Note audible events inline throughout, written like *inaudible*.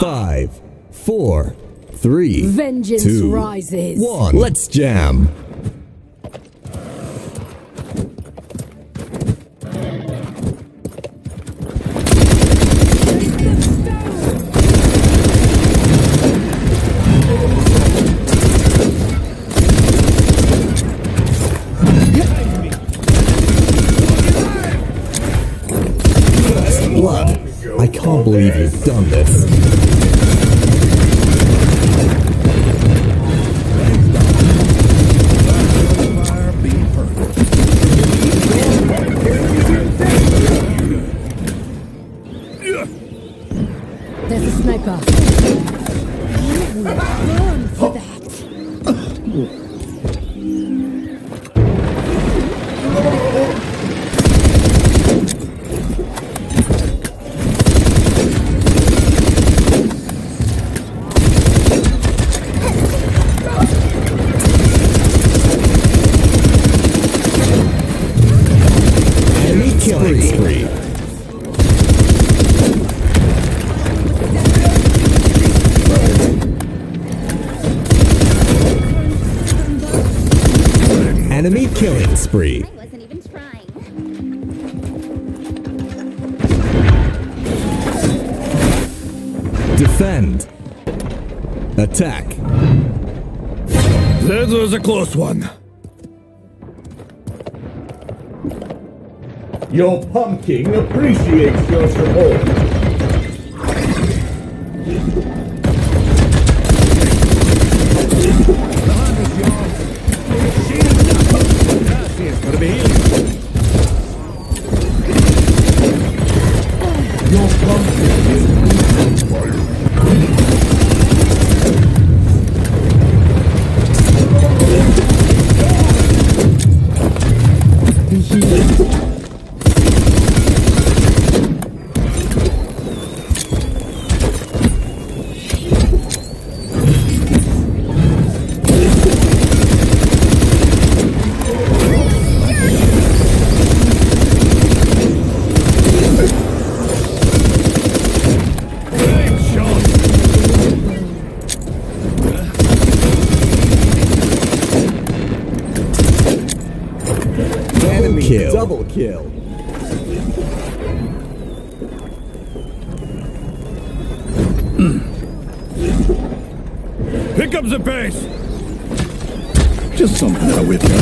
Five, four, three, Vengeance two, rises. one. Let's jam. Believe you've done this. There's a sniper. You will burn for that. *laughs* killing spree. Enemy killing spree. I wasn't even trying. Defend. Attack. That was a close one. Your pumpkin appreciates your support. Kill. Double kill. Hmm. Pick up the pace. Just something out with you.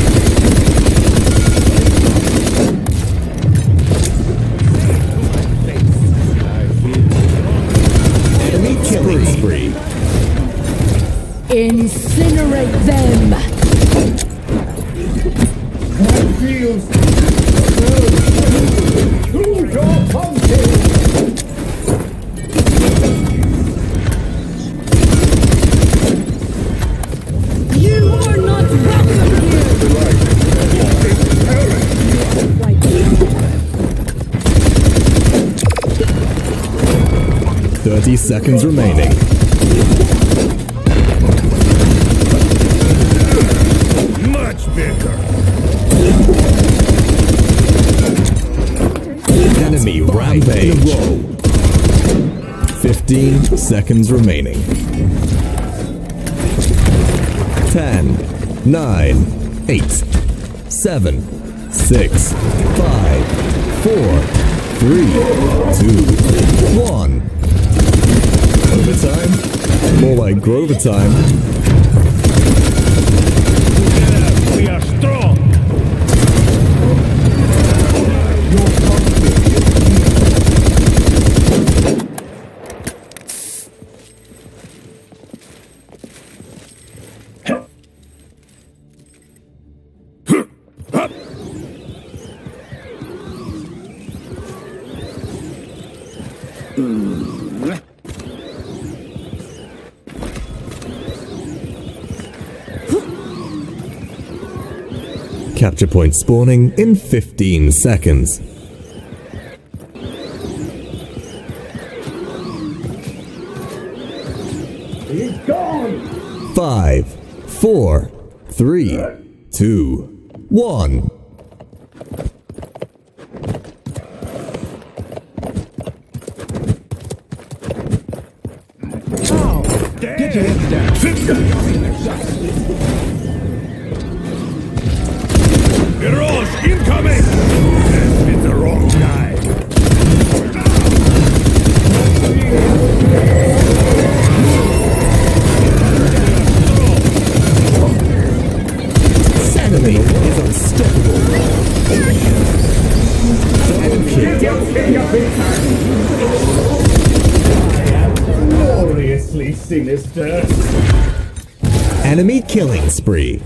Enemy killing spree. Incinerate them. That 30 seconds remaining. Much bigger. Rampage. Fifteen seconds remaining. Ten, nine, eight, seven, six, five, four, three, two, one. Overtime? More like Grover time. Capture point spawning in 15 seconds. He's gone. Five, four, three, two, one. Mirage incoming! That's the wrong guy. Enemy is unstoppable. Double kill. Gloriously sinister. Enemy killing spree.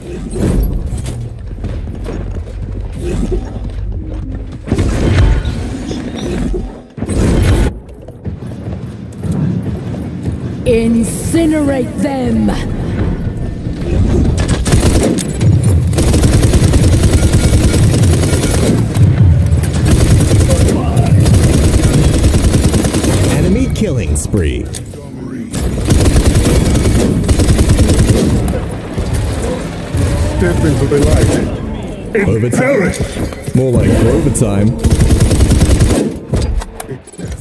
Incinerate them! The light. Overtime. More like overtime.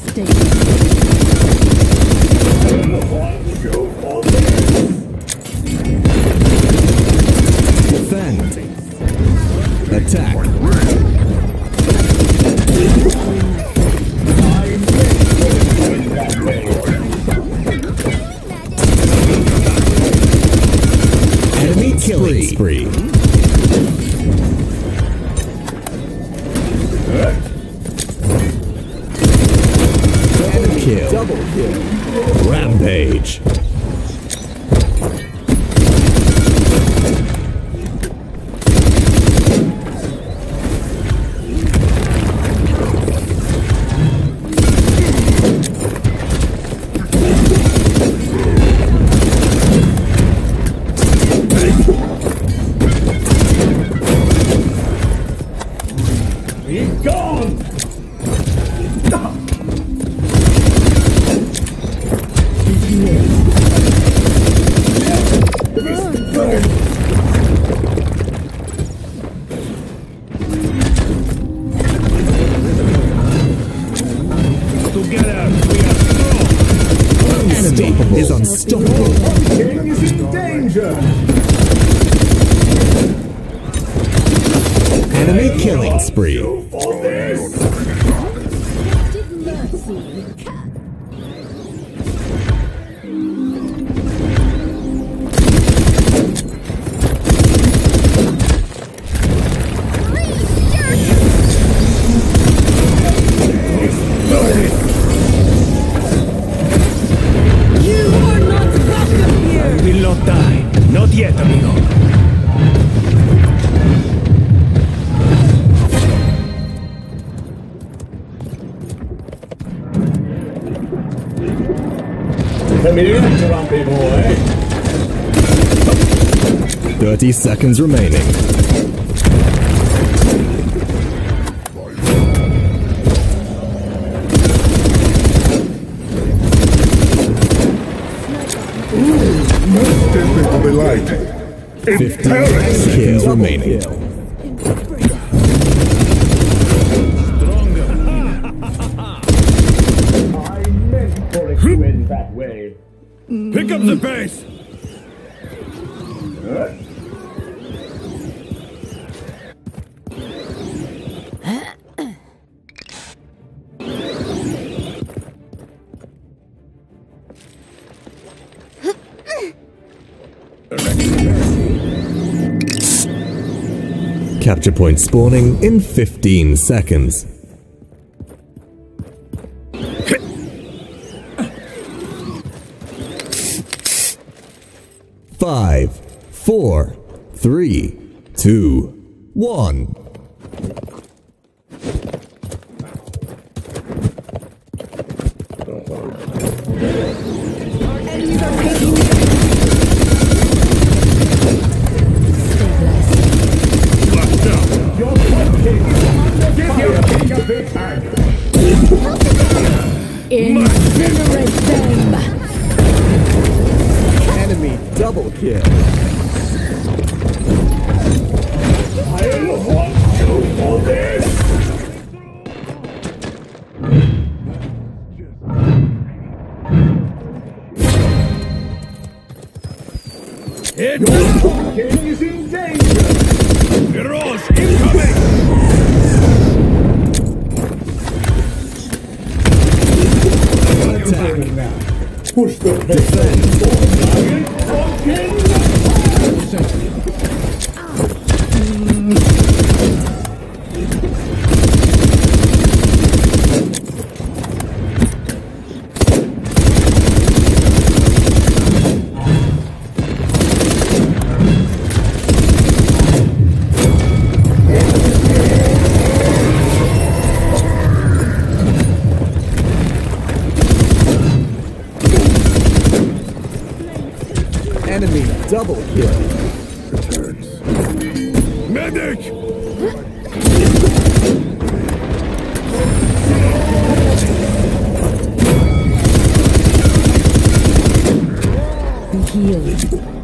Stay. Kill. Double kill. Rampage. Spree. Come here, grumpy boy! 30 seconds remaining. Into the light. 15 seconds remaining. Pick up the pace. Capture point spawning in 15 seconds. Two, one. Pumpkin is in danger! Heroes incoming! Push the forward! Pumpkin! Double kill. Medic! Be healed.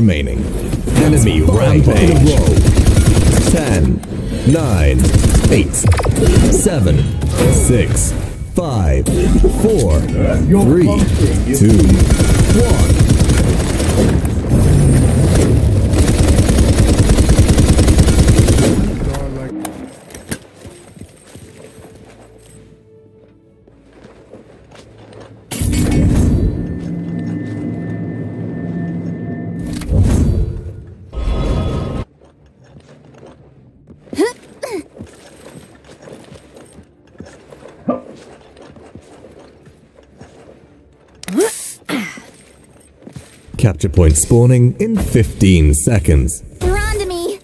Remaining. Enemy rampage. Ten, nine, eight, seven, six, five, four, three, two, one. Capture point spawning in 15 seconds. You're on to me.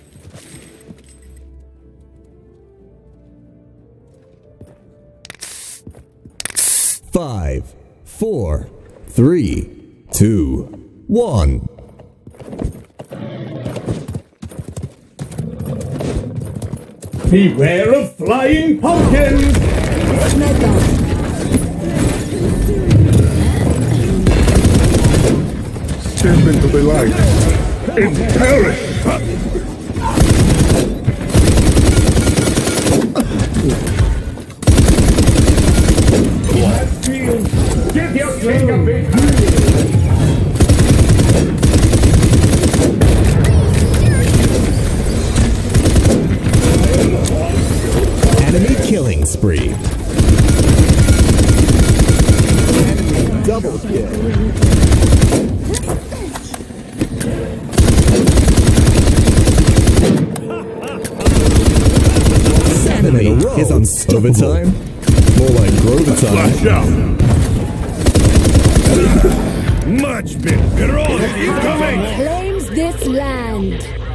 Five, four, three, two, one. Beware of flying pumpkins! Step into the light and perish! Give your king a! Enemy killing spree. Double kill. Is unstoppable. Oh, Overtime? Oh, oh. More like Grover time. Flash out! *laughs* Much better! Heroes incoming! Claims this land.